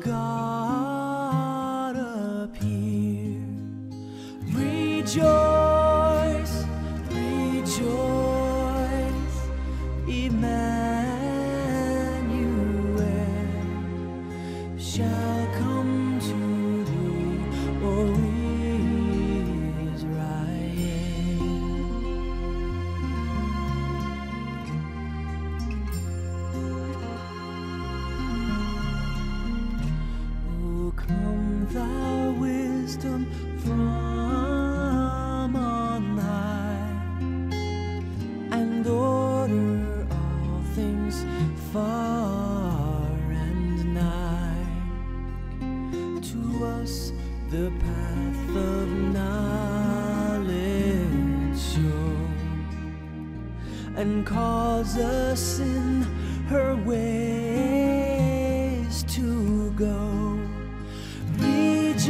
God appear. Rejoice, rejoice, Emmanuel shall come To us the path of knowledge and cause us in her ways to go. Rejoice,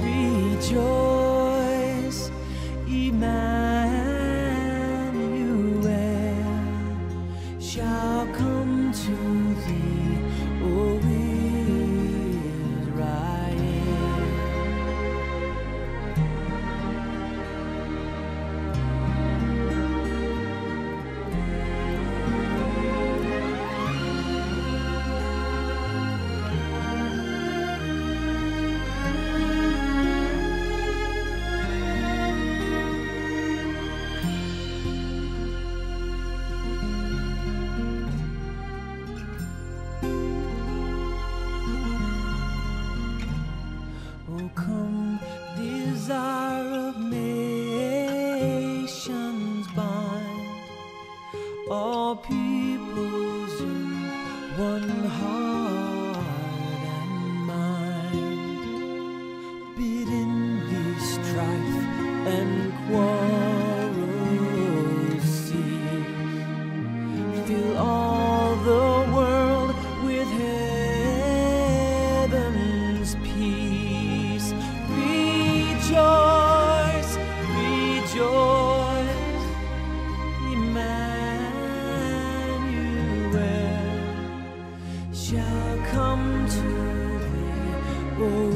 rejoice, Emmanuel all peoples of one heart and mind, bidding the strife and quarrel. Oh.